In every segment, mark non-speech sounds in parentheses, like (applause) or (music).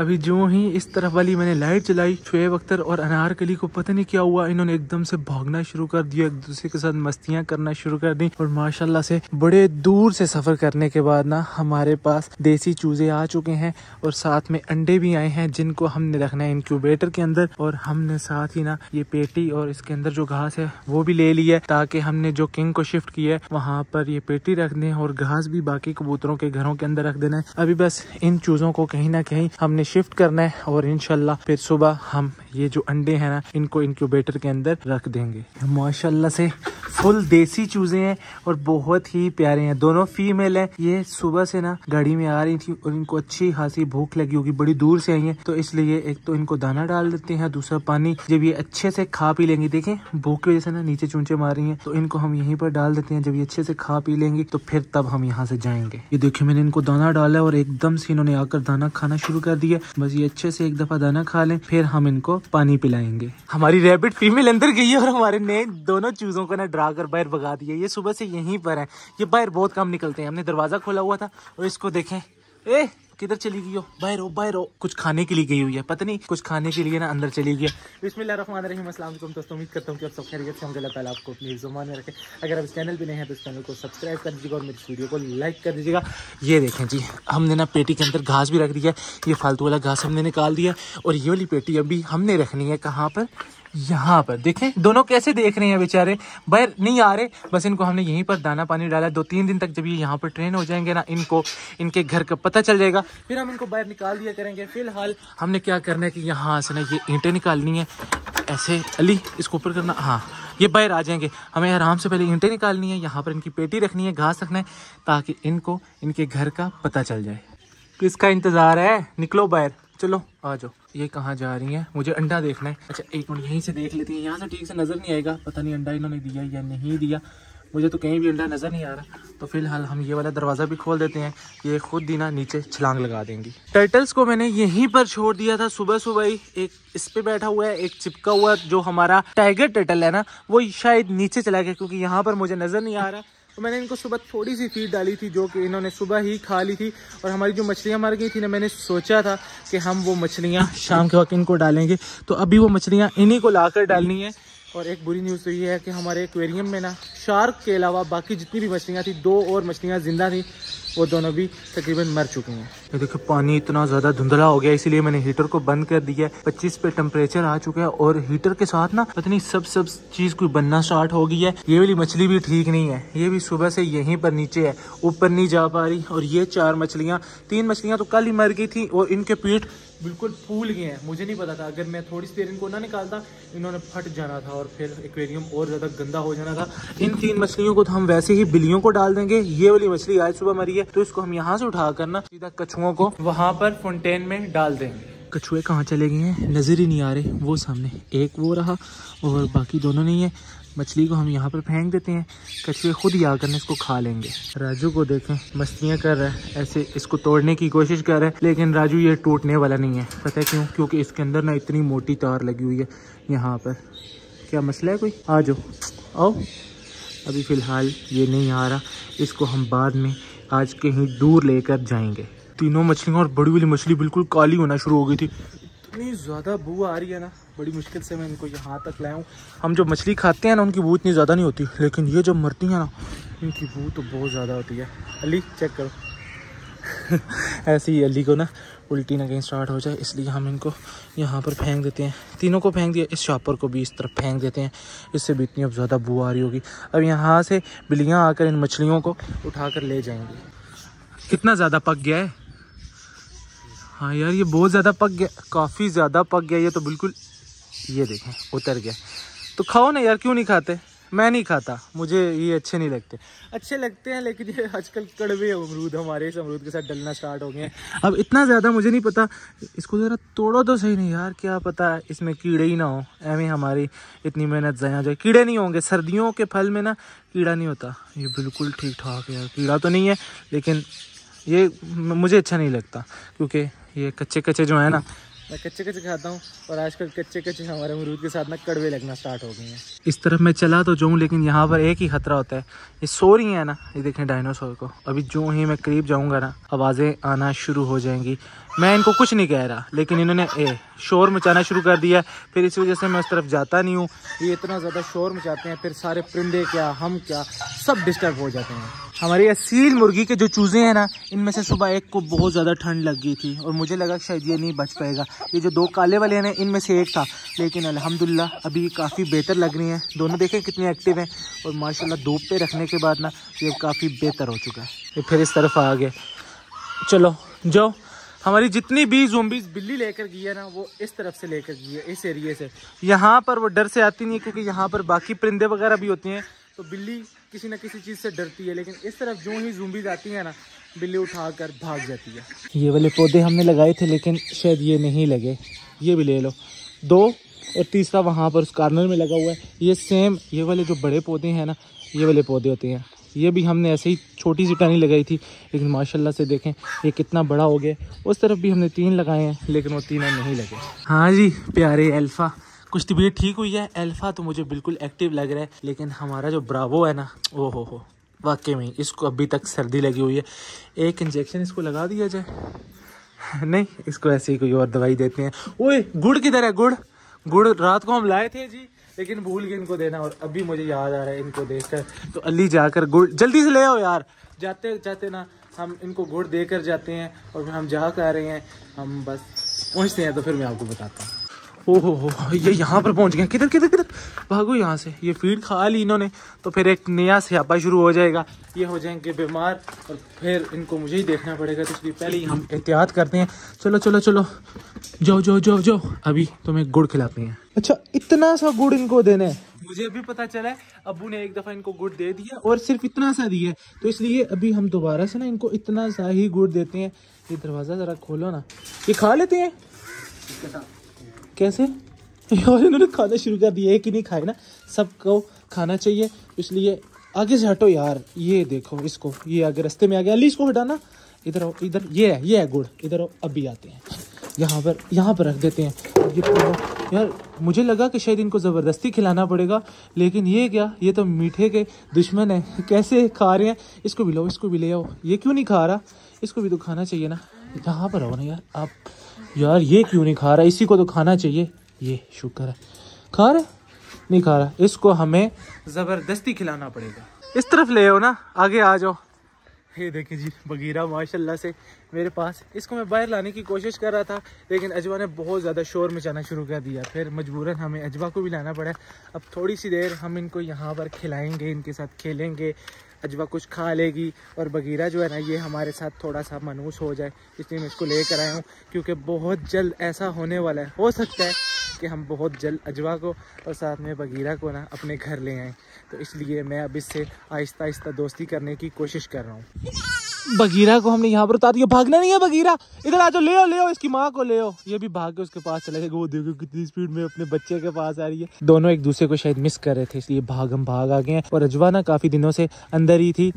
अभी जो ही इस तरफ़ वाली मैंने लाइट चलाई शुएब अख्तर और अनारकली को पता नहीं क्या हुआ, इन्होंने एकदम से भागना शुरू कर दिया, एक दूसरे के साथ मस्तियाँ करना शुरू कर दी और माशाल्लाह से बड़े दूर से सफ़र करने के बाद ना हमारे पास देसी चूजे आ चुके हैं और साथ में अंडे भी आए हैं जिनको हमने रखना है इनक्यूबेटर के अंदर और हमने साथ ही ना ये पेटी और इसके अंदर जो घास है वो भी ले ली है ताकि हमने जो किंग को शिफ्ट किया है, वहाँ पर ये पेटी रख दें और घास भी बाकी कबूतरों के घरों के अंदर रख देना है। अभी बस इन चूजों को कहीं ना कहीं हमने शिफ्ट करना है और इनशाला फिर सुबह हम ये जो अंडे हैं ना, इनको इनक्यूबेटर के अंदर रख देंगे। माशाल्लाह से फुल देसी चूजे हैं और बहुत ही प्यारे हैं। दोनों फीमेल हैं। ये सुबह से ना गाड़ी में आ रही थी और इनको अच्छी खासी भूख लगी होगी, बड़ी दूर से आई हैं। तो इसलिए एक तो इनको दाना डाल देते हैं, दूसरा पानी जब ये अच्छे से खा पी लेंगी, देखें, भूख की वजह से ना नीचे चूंचे मार रही है। तो इनको हम यहीं पर डाल देते हैं। जब ये अच्छे से खा पी लेंगी तो फिर तब हम यहाँ से जाएँगे। ये देखिए, मैंने इनको दाना डाला और एकदम से इन्होंने आकर दाना खाना शुरू कर दिया। बस ये अच्छे से एक दफ़ा दाना खा लें, फिर हम इनको पानी पिलाएँगे। हमारी रेबिट फीमेल अंदर गई है और हमारे ने दोनों चूजों को ना डरा कर बाहर भगा दिया ये सुबह से यहीं पर है। ये बाहर बहुत कम निकलते हैं। हमने दरवाज़ा खोला हुआ था और इसको देखें। ए! किधर चली गई हो? बाहर हो बाहर हो। कुछ खाने के लिए गई हुई है। पता नहीं, कुछ खाने के लिए ना अंदर चली गई है। अस्सलाम वालेकुम दोस्तों। उम्मीद करता हूँ कि आप सब खैरियत से अल्लाह ताला आपको अपनी ज़ुबान में रखें। अगर आप इस चैनल पे नहीं हैं तो इस चैनल को सब्सक्राइब कर दीजिएगा और मेरी वीडियो को लाइक कर दीजिएगा। ये देखें जी, हमने ना पेटी के अंदर घास भी रख दिया ये फालतू वाला घास हमने निकाल दिया और ये वाली पेटी अभी हमने रखनी है कहाँ पर? यहाँ पर देखें, दोनों कैसे देख रहे हैं बेचारे? बाहर नहीं आ रहे, बस इनको हमने यहीं पर दाना पानी डाला। दो तीन दिन तक जब ये यहाँ पर ट्रेन हो जाएँगे ना, इनको, इनके घर का पता चल जाएगा। फिर हम इनको बाहर निकाल दिया करेंगे। फ़िलहाल हमने क्या करना है कि यहाँ से ना ये ईंटें निकालनी है। ऐसे, अली, इसको ऊपर करना हाँ ये बाहर आ जाएँगे। हमें आराम से पहले ईंटें निकालनी है। यहाँ पर इनकी पेटी रखनी है, घास रखना है, ताकि इनको, इनके घर का पता चल जाए। किसका इंतज़ार है। निकलो बाहर। चलो, आ जाओ। ये कहाँ जा रही है? मुझे अंडा देखना है। अच्छा एक मिनट, यहीं से देख लेती है। यहाँ से ठीक से नज़र नहीं आएगा। पता नहीं अंडा इन्होंने दिया या नहीं दिया। मुझे तो कहीं भी अंडा नज़र नहीं आ रहा। तो फ़िलहाल हम ये वाला दरवाज़ा भी खोल देते हैं। ये खुद ही ना नीचे छलांग लगा देंगी। टर्टल्स को मैंने यहीं पर छोड़ दिया था सुबह सुबह ही। एक इस पे बैठा हुआ है, एक चिपका हुआ जो हमारा टाइगर टर्टल है ना, वो शायद नीचे चला गया, क्योंकि यहाँ पर मुझे नज़र नहीं आ रहा। तो मैंने इनको सुबह थोड़ी सी फ़ीड डाली थी जो कि इन्होंने सुबह ही खा ली थी और हमारी जो मछलियाँ मर गई थी ना, मैंने सोचा था कि हम वो मछलियाँ शाम के वक्त इनको डालेंगे। तो अभी वो मछलियाँ इन्हीं को ला डालनी है। और एक बुरी न्यूज़ तो ये है कि हमारे एक्वेरियम में ना शार्क के अलावा बाकी जितनी भी मछलियाँ थी, दो और मछलियाँ ज़िंदा थी, वो दोनों भी तकरीबन मर चुकी हैं। ये देखो, पानी इतना ज़्यादा धुंधला हो गया, इसीलिए मैंने हीटर को बंद कर दिया है। पच्चीस पे टेम्परेचर आ चुका है और हीटर के साथ ना पता नहीं सब सब चीज़ कोई बनना स्टार्ट हो गई है। ये वाली मछली भी ठीक नहीं है। ये भी सुबह से यहीं पर नीचे है, ऊपर नहीं जा पा रही। और ये चार मछलियाँ, तीन मछलियाँ तो कल ही मर गई थी और इनके पेट बिल्कुल फूल गए हैं। मुझे नहीं पता था। अगर मैं थोड़ी सी देर इनको ना निकालता, इन्होंने फट जाना था और फिर एक्वेरियम और ज़्यादा गंदा हो जाना था। इन तीन मछलियों को तो हम वैसे ही बिलियों को डाल देंगे। ये वाली मछली आज सुबह मरी है तो इसको हम यहाँ से उठा करना सीधा कछुओं को वहाँ पर फाउंटेन में डाल देंगे। कछुए कहाँ चले गए हैं? नज़र ही नहीं आ रहे। वो सामने एक वो रहा और बाकी दोनों नहीं है। मछली को हम यहाँ पर फेंक देते हैं, कछुए खुद ही आकर इसको खा लेंगे। राजू को देखें, मस्तियाँ कर रहा है, ऐसे इसको तोड़ने की कोशिश कर रहा है, लेकिन राजू ये टूटने वाला नहीं है। पता क्यों? क्योंकि इसके अंदर ना इतनी मोटी तार लगी हुई है, यहाँ पर। क्या मसला है कोई? आ जाओ, आओ। अभी फ़िलहाल ये नहीं आ रहा, इसको हम बाद में आज कहीं दूर लेकर जाएँगे। तीनों मछलियाँ और बड़ी वाली मछली बिल्कुल काली होना शुरू हो गई थी। इतनी ज़्यादा बू आ रही है ना, बड़ी मुश्किल से मैं इनको यहाँ तक लाया हूँ। हम जो मछली खाते हैं ना, उनकी बू इतनी ज़्यादा नहीं होती। लेकिन ये जब मरती हैं ना, इनकी बू तो बहुत ज़्यादा होती है। अली चेक करो। (laughs) ऐसे ही अली को ना, उल्टी ना कहीं स्टार्ट हो जाए, इसलिए हम इनको यहाँ पर फेंक देते हैं। तीनों को फेंक दिया, इस शॉपर को भी इस तरफ़ फेंक देते हैं। इससे भी इतनी अब ज़्यादा बू आ रही होगी। अब यहाँ से बिल्लियाँ आकर इन मछलियों को उठा कर ले जाएँगी। कितना ज़्यादा पक गया है? हाँ यार, ये बहुत ज़्यादा पक गया, काफ़ी ज़्यादा पक गया, ये तो बिल्कुल, ये देखें, उतर गया। तो खाओ ना यार, क्यों नहीं खाते? मैं नहीं खाता, मुझे ये अच्छे नहीं लगते। अच्छे लगते हैं, लेकिन ये आजकल कड़वे अमरूद हमारे इस अमरूद के साथ डलना स्टार्ट हो गए हैं। अब इतना ज़्यादा मुझे नहीं पता, इसको ज़रा तोड़ो तो सही नहीं यार, क्या पता इसमें कीड़े ही ना हो। एवं हमारी इतनी मेहनत ज़ाया जाए। कीड़े नहीं होंगे, सर्दियों के फल में ना कीड़ा नहीं होता। ये बिल्कुल ठीक ठाक है यार, कीड़ा तो नहीं है, लेकिन ये मुझे अच्छा नहीं लगता, क्योंकि ये कच्चे कच्चे जो है ना मैं कच्चे कच्चे खाता हूँ और आजकल कच्चे कच्चे हमारे अमरूद के साथ ना कड़वे लगना स्टार्ट हो गए हैं। इस तरफ़ मैं चला तो जाऊँ लेकिन यहाँ पर एक ही खतरा होता है। ये सो रही है ना? ये देखें डायनासोर को। अभी जो ही मैं करीब जाऊँगा ना आवाज़ें आना शुरू हो जाएँगी। मैं इनको कुछ नहीं कह रहा लेकिन इन्होंने ए, शोर मचाना शुरू कर दिया फिर इस वजह से मैं उस तरफ़ जाता नहीं हूँ। ये इतना ज़्यादा शोर मचाते हैं फिर सारे परिंदे क्या हम क्या सब डिस्टर्ब हो जाते हैं। हमारी असील मुर्गी के जो चूज़े हैं ना इनमें से सुबह एक को बहुत ज़्यादा ठंड लग गई थी और मुझे लगा शायद ये नहीं बच पाएगा। ये जो दो काले वाले हैं इनमें से एक था। लेकिन अल्हम्दुलिल्लाह अभी काफ़ी बेहतर लग रही हैं। दोनों देखें कितनी एक्टिव हैं। और माशाल्लाह, धूप पे रखने के बाद ना, ये काफ़ी बेहतर हो चुका है। फिर इस तरफ़ आ गए। चलो जो हमारी जितनी भी जोम्बीज बिल्ली लेकर गई है ना, वो इस तरफ़ से लेकर गई है, इस एरिए से। यहाँ पर वो डर से आती नहीं है, क्योंकि यहाँ पर बाकी परिंदे वगैरह भी होती हैं। तो बिल्ली किसी ना किसी चीज़ से डरती है, लेकिन इस तरफ़ जो ही जोम्बीज जाती है ना, बिल्ली उठा कर भाग जाती है। ये वाले पौधे हमने लगाए थे, लेकिन शायद ये नहीं लगे। ये भी ले लो। दो, और तीसरा वहाँ पर उस कार्नर में लगा हुआ है। ये सेम ये वाले जो बड़े पौधे हैं ना, ये वाले पौधे होते हैं। ये भी हमने ऐसे ही छोटी सी टहनी लगाई थी, लेकिन माशाल्लाह से देखें, ये कितना बड़ा हो गया। उस तरफ़ भी हमने तीन लगाए हैं, लेकिन वो तीनों नहीं लगे। हाँ जी, प्यारे अल्फ़ा कुछ तबीयत ठीक हुई है। अल्फ़ा तो मुझे बिल्कुल एक्टिव लग रहा है, लेकिन हमारा जो ब्रावो है ना, ओ हो हो, वाकई में इसको अभी तक सर्दी लगी हुई है। एक इंजेक्शन इसको लगा दिया जाए। नहीं, इसको ऐसे ही कोई और दवाई देते हैं। ओए, गुड़ किधर है? गुड़ गुड़ रात को हम लाए थे जी, लेकिन भूल गए इनको देना, और अभी मुझे याद आ रहा है इनको देखकर तो अली जाकर गुड़, जल्दी से ले आओ यार। जाते जाते ना, हम इनको गुड़ देकर जाते हैं, और फिर हम जा कर आ रहे हैं। हम बस पहुँचते हैं तो फिर मैं आपको बताता हूँ। ओहो हो ये यहाँ पर पहुँच गए। किधर किधर किधर? भागो यहाँ से। ये फ़ीड खा ली इन्होंने। तो फिर एक नया स्यापा शुरू हो जाएगा। ये हो जाएँगे बीमार। और फिर इनको मुझे ही देखना पड़ेगा। तो इसलिए पहले ही हम एहतियात करते हैं। चलो चलो चलो। जाओ जाओ जाओ जाओ। अभी तुम्हें गुड़ खिलाते हैं। अच्छा इतना सा गुड़ इनको देना है? मुझे अभी पता चला है अबू ने एक दफ़ा इनको गुड़ दे दिया और सिर्फ़ इतना सा दिया तो इसलिए अभी हम दोबारा से ना इनको इतना सा ही गुड़ देते हैं। ये दरवाज़ा जरा खोलो ना। ये खा लेते हैं? कैसे? यार, इन्होंने खाना शुरू कर दिया एक ही नहीं खाए ना? सबको खाना चाहिए, इसलिए आगे से हटो यार। ये देखो इसको, ये आगे रास्ते में आ गया। अली, इसको हटाना। इधर आओ, इधर, ये है ये है गुड़। इधर आओ, अभी आते हैं। यहाँ पर यहाँ पर रख देते हैं। ये यार, मुझे लगा कि शायद इनको ज़बरदस्ती खिलाना पड़ेगा, लेकिन ये क्या? ये तो मीठे के दुश्मन है। (laughs) कैसे खा रहे हैं? इसको भी लो इसको भी ले आओ। ये क्यों नहीं खा रहा? इसको भी तो खाना चाहिए ना। यहाँ पर आओ ना यार, आप यार, ये क्यों नहीं खा रहा? इसी को तो खाना चाहिए। ये, शुक्र है। खा रहा? नहीं खा रहा। इसको हमें ज़बरदस्ती खिलाना पड़ेगा। इस तरफ़ ले आओ ना। आगे आ जाओ। ये देखिए जी, बगीरा, माशाल्लाह से मेरे पास। इसको मैं बाहर लाने की कोशिश कर रहा था, लेकिन अजवा ने बहुत ज़्यादा शोर मचाना शुरू कर दिया। फिर मजबूरन हमें अजवा को भी लाना पड़ा। अब थोड़ी सी देर हम इनको यहाँ पर खिलाएँगे, इनके साथ खेलेंगे। अजवा कुछ खा लेगी और बगीरा जो है ना, ये हमारे साथ थोड़ा सा मनूस हो जाए, इसलिए मैं इसको लेकर आया हूँ, क्योंकि बहुत जल्द ऐसा होने वाला है। हो सकता है कि हम बहुत जल्द अजवा को और साथ में बगीरा को ना अपने घर ले आएँ। तो इसलिए मैं अब इससे आहिस्ता आहिस्ता दोस्ती करने की कोशिश कर रहा हूँ। बगीरा को हमने यहाँ पर उतार दिया। भागना नहीं है बगीरा। इधर आ जाओ, ले ले इसकी माँ को ले ये भी भाग के उसके पास चले गए वो देखो कितनी स्पीड में अपने बच्चे के पास आ रही है। दोनों एक दूसरे को शायद मिस कर रहे थे, इसलिए भाग, हम भाग आ गए हैं। और अजवा ना काफ़ी दिनों से अंदर ही थी।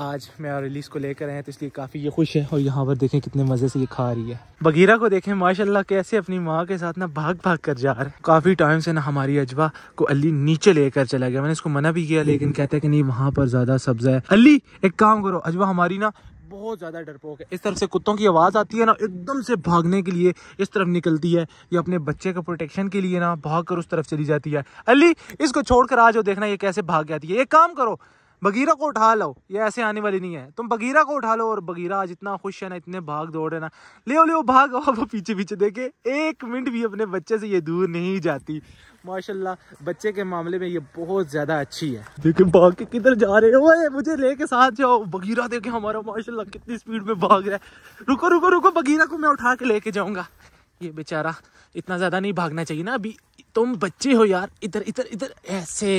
आज मैं और रिलीज़ को लेकर आए तो इसलिए काफ़ी ये खुश है। और यहाँ पर देखें कितने मज़े से ये खा रही है। बगीरा को देखें, माशाल्लाह कैसे अपनी माँ के साथ ना भाग भाग कर जा रहे काफ़ी टाइम से ना हमारी अजवा को अली नीचे लेकर चला गया। मैंने इसको मना भी किया, लेकिन कहते हैं कि नहीं, वहाँ पर ज़्यादा सब्जा है। अली, एक काम करो, अजवा हमारी ना बहुत ज़्यादा डरपोक है। इस तरफ़ से कुत्तों की आवाज़ आती है ना, एकदम से भागने के लिए इस तरफ़ निकलती है। ये अपने बच्चे का प्रोटेक्शन के लिए ना भाग कर उस तरफ़ चली जाती है। अली, इसको छोड़कर आ जाओ, देखना ये कैसे भाग जाती है। एक काम करो बगीरा को उठा लो ये ऐसे आने वाली नहीं है। तुम बगीरा को उठा लो और बगीरा आज इतना खुश है ना, इतने भाग दौड़ है ना। ले ले भाग वो पीछे पीछे। देखे, एक मिनट भी अपने बच्चे से ये दूर नहीं जाती। माशाल्लाह, बच्चे के मामले में ये बहुत ज़्यादा अच्छी है। देखिए भाग के किधर जा रहे हो? मुझे लेके साथ जाओ। बगीरा देखे, हमारा माशाल्लाह, कितनी स्पीड में भाग रहा है। रुको रुको रुको, बगीरा को मैं उठा के लेके जाऊँगा। ये बेचारा इतना ज़्यादा नहीं भागना चाहिए ना। अभी तुम बच्चे हो यार। इधर इधर इधर। ऐसे।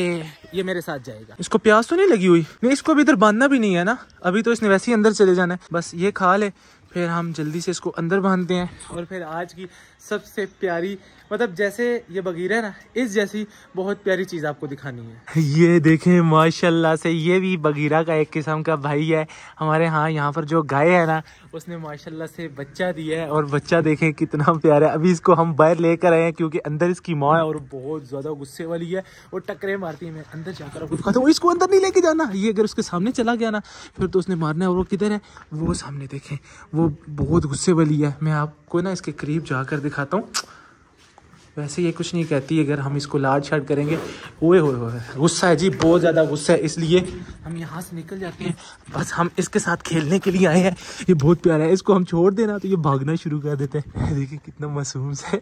ये मेरे साथ जाएगा। इसको प्यास तो नहीं लगी हुई? नहीं, इसको अभी इधर बांधना भी नहीं है ना। अभी तो इसने वैसे ही अंदर चले जाना है। बस ये खा ले। फिर हम जल्दी से इसको अंदर बांधते हैं। और फिर आज की सबसे प्यारी मतलब जैसे ये बगीरा है ना, इस जैसी बहुत प्यारी चीज़ आपको दिखानी है। ये देखें, माशाल्लाह से ये भी बगीरा का एक किस्म का भाई है। हमारे यहाँ यहाँ पर जो गाय है ना उसने माशाल्लाह से बच्चा दिया है और बच्चा देखें कितना प्यारा है। अभी इसको हम बाहर लेकर आए हैं क्योंकि अंदर इसकी माँ है और बहुत ज़्यादा गुस्से वाली है और टकरे मारती है। मैं अंदर जाकर दिखाता हूँ इसको अंदर नहीं लेके जाना। ये अगर उसके सामने चला गया ना, फिर तो उसने मारना है और वो किधर है? वो सामने देखें। वो बहुत गुस्से वाली है। मैं आपको ना इसके करीब जाकर दिखाता हूँ। वैसे ये कुछ नहीं कहती, अगर हम इसको लाड शाड करेंगे। ओए हो गुस्सा है जी, बहुत ज़्यादा गुस्सा है, इसलिए हम यहाँ से निकल जाते हैं। बस हम इसके साथ खेलने के लिए आए हैं। ये बहुत प्यारा है, इसको हम छोड़ देना तो ये भागना शुरू कर देते हैं। (laughs) देखिए कितना मासूम है।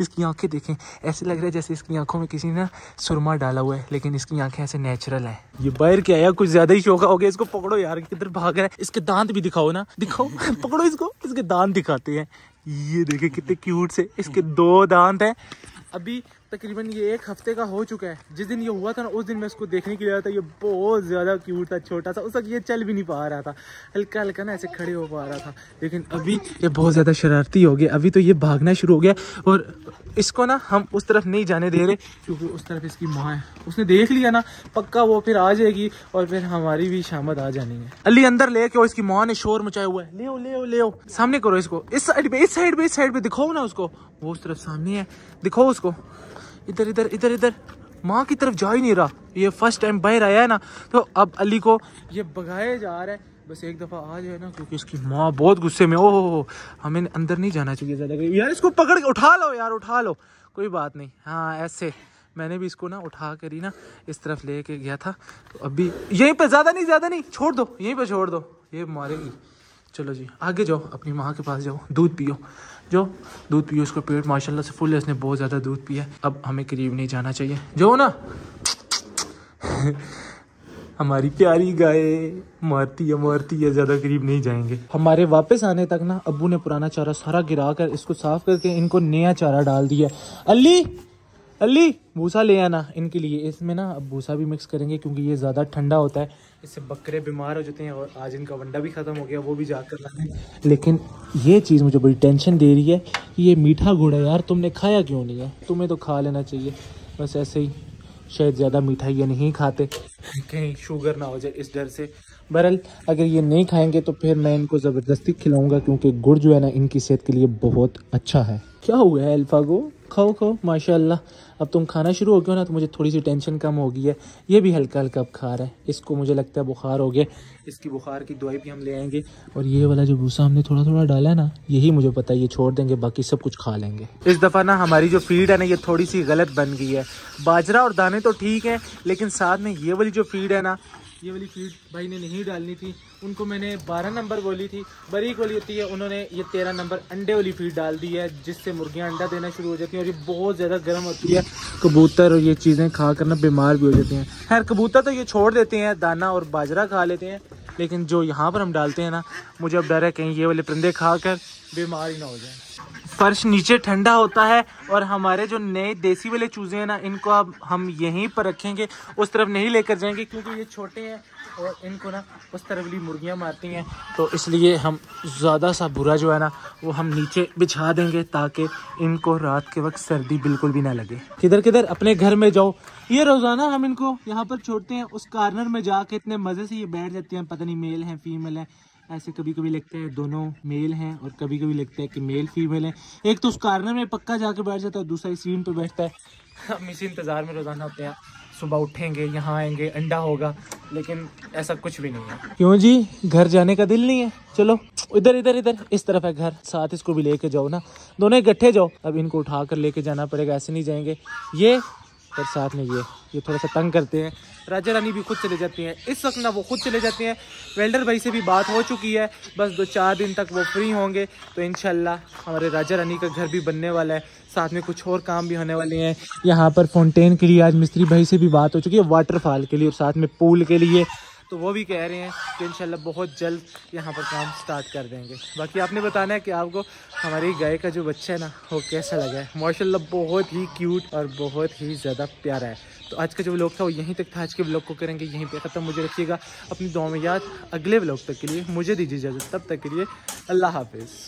इसकी आँखें देखें, ऐसे लग रहा है जैसे इसकी आँखों में किसी ने सुरमा डाला हुआ है, लेकिन इसकी आँखें ऐसे नेचुरल है। ये बाहर के आया कुछ ज़्यादा ही शौक हो गया, इसको पकड़ो यार, किधर भाग रहा है? इसके दांत भी दिखाओ ना, दिखाओ, (laughs) पकड़ो इसको, इसके दांत दिखाते हैं। ये देखे कितने क्यूट से इसके दो दांत हैं। अभी तकरीबन ये एक हफ़्ते का हो चुका है। जिस दिन ये हुआ था ना, उस दिन मैं इसको देखने के लिए आया था। ये बहुत ज़्यादा क्यूट था, छोटा सा उस वक्त ये चल भी नहीं पा रहा था। हल्का हल्का ना ऐसे खड़े हो पा रहा था। लेकिन अभी ये बहुत ज़्यादा शरारती हो गया। अभी तो ये भागना शुरू हो गया। और इसको ना हम उस तरफ़ नहीं जाने दे रहे, क्योंकि उस तरफ़ इसकी माँ है। उसने देख लिया ना, पक्का वो फिर आ जाएगी और फिर हमारी भी शामद आ जानी है। अली अंदर ले के इसकी माँ ने शोर मचाया हुआ है। ले ले ले सामने करो इसको। इस साइड पे, इस साइड पे, इस साइड पे दिखाओ ना उसको। वो उस तरफ़ सामने है। दिखाओ उसको। इधर इधर इधर इधर। माँ की तरफ़ जा ही नहीं रहा। ये फ़र्स्ट टाइम बाहर आया है ना तो अब अली को ये भगाया जा रहा है। बस एक दफ़ा आ जाए ना, क्योंकि इसकी माँ बहुत गुस्से में ओह हमें अंदर नहीं जाना चाहिए ज़्यादा। यार, इसको पकड़ के उठा लो यार, उठा लो। कोई बात नहीं। हाँ ऐसे। मैंने भी इसको ना उठा कर ही ना इस तरफ़ ले के गया था। तो अभी यहीं पर ज़्यादा नहीं ज़्यादा नहीं, छोड़ दो। यहीं पर छोड़ दो। ये मारेगी। चलो जी, आगे जाओ, अपनी माँ के पास जाओ, दूध पियो। जो दूध पियो उसका पेट, माशाल्लाह से फुल है इसने बहुत ज़्यादा दूध पिया अब हमें करीब नहीं जाना चाहिए। जो ना। (laughs) हमारी प्यारी गाय मारती है मारती है, ज़्यादा करीब नहीं जाएँगे। हमारे वापस आने तक ना अबू ने पुराना चारा सारा गिरा कर इसको साफ़ करके इनको नया चारा डाल दिया अली! अली, भूसा ले आना इनके लिए। इसमें ना अब भूसा भी मिक्स करेंगे क्योंकि ये ज़्यादा ठंडा होता है। इससे बकरे बीमार हो जाते हैं और आज इनका वंडा भी ख़त्म हो गया, वो भी जाकर लाने लेकिन ये चीज़ मुझे बड़ी टेंशन दे रही है कि ये मीठा गुड़ है यार तुमने खाया क्यों नहीं है? तुम्हें तो खा लेना चाहिए। बस ऐसे ही शायद ज़्यादा मिठाइयाँ नहीं खाते। कहीं शुगर ना हो जाए इस डर से। बहरल अगर ये नहीं खाएँगे तो फिर मैं इनको ज़बरदस्ती खिलाऊँगा क्योंकि गुड़ जो है ना इनकी सेहत के लिए बहुत अच्छा है। क्या हुआ है, अल्फ़ा को? खाओ खाओ, माशाल्लाह। अब तुम खाना शुरू हो गए ना तो मुझे थोड़ी सी टेंशन कम हो गई है। ये भी हल्का हल्का अब खा रहा है। इसको मुझे लगता है बुखार हो गया। इसकी बुखार की दवाई भी हम ले आएँगे। और ये वाला जो भूसा हमने थोड़ा थोड़ा डाला है ना, यही मुझे पता है, ये छोड़ देंगे, बाकी सब कुछ खा लेंगे। इस दफ़ा ना हमारी जो फ़ीड है ना, ये थोड़ी सी गलत बन गई है। बाजरा और दाने तो ठीक है, लेकिन साथ में ये वाली जो फ़ीड है ना ये वाली फ़ीड भाई ने नहीं डालनी थी। उनको मैंने बारह नंबर बोली थी। बरीक वाली होती है, उन्होंने ये तेरह नंबर अंडे वाली फ़ीड डाल दी है, जिससे मुर्गियाँ अंडा देना शुरू हो जाती हैं और ये बहुत ज़्यादा गर्म होती है। कबूतर और ये चीज़ें खा कर ना बीमार भी हो जाते हैं। खैर, कबूतर तो ये छोड़ देते हैं, दाना और बाजरा खा लेते हैं, लेकिन जो यहाँ पर हम डालते हैं ना, मुझे अब डर है कहीं ये वाले परिंदे खा कर बीमार ही ना हो जाए। फर्श नीचे ठंडा होता है और हमारे जो नए देसी वाले चूज़े हैं ना, इनको अब हम यहीं पर रखेंगे, उस तरफ़ नहीं लेकर जाएँगे, क्योंकि ये छोटे हैं और इनको ना उस तरफ़ वाली मुर्गियाँ मारती हैं। तो इसलिए हम ज़्यादा सा बुरा जो है ना, वो हम नीचे बिछा देंगे ताकि इनको रात के वक्त सर्दी बिल्कुल भी ना लगे। किधर किधर अपने घर में जाओ। ये रोज़ाना हम इनको यहाँ पर छोड़ते हैं, उस कार्नर में जाके इतने मज़े से ये बैठ जाते हैं, पता नहीं मेल हैं, फीमेल हैं ऐसे कभी कभी लगता है दोनों मेल हैं और कभी कभी लगता है कि मेल फीमेल है। एक तो उस कार्नर में पक्का जाके बैठ जाता है, दूसरा सीन पे बैठता है। हम इसी इंतज़ार में रोज़ाना होते हैं, सुबह उठेंगे, यहाँ आएँगे, अंडा होगा, लेकिन ऐसा कुछ भी नहीं है। क्यों जी? घर जाने का दिल नहीं है। चलो, इधर इधर इधर, इस तरफ़ है घर। साथ इसको भी लेके जाओ ना। दोनों इकट्ठे जाओ। अब इनको उठा कर लेके जाना पड़ेगा, ऐसे नहीं जाएँगे। ये और साथ में ये ये थोड़ा सा तंग करते हैं। राजा रानी भी खुद चले जाती हैं। इस वक्त ना वो खुद चले जाते हैं। वेल्डर भाई से भी बात हो चुकी है। बस दो चार दिन तक वो फ्री होंगे। तो इन हमारे राजा रानी का घर भी बनने वाला है। साथ में कुछ और काम भी होने वाले हैं। यहाँ पर फाउंटेन के लिए आज मिस्त्री भाई से भी बात हो चुकी है। वाटरफॉल के लिए और साथ में पूल के लिए। तो वो भी कह रहे हैं कि इन बहुत जल्द यहाँ पर काम स्टार्ट कर देंगे। बाकी आपने बताना है कि आपको हमारी गाय का जो बच्चा है ना, वो कैसा लगा है? माशा बहुत ही क्यूट और बहुत ही ज़्यादा प्यारा है। तो आज का जो ब्लॉग था वो यहीं तक था। आज के ब्लॉग को करेंगे यहीं पे ख़त्म। मुझे रखिएगा अपनी दो में याद। अगले ब्लॉग तक के लिए मुझे दीजिए इजाज़त। तब तक के लिए अल्लाह हाफिज़।